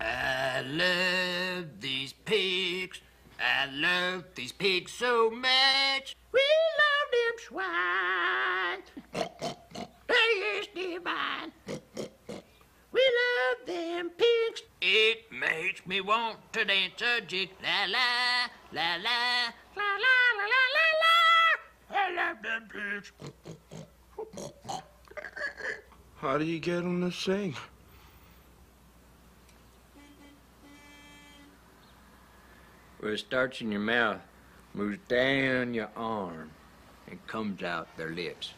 I love these pigs. I love these pigs so much. We love them swine. they is divine. We love them pigs. It makes me want to dance a jig. La la, la la, la la la la la la. I love them pigs. How do you get them to sing? Where it starts in your mouth, moves down your arm, and comes out their lips.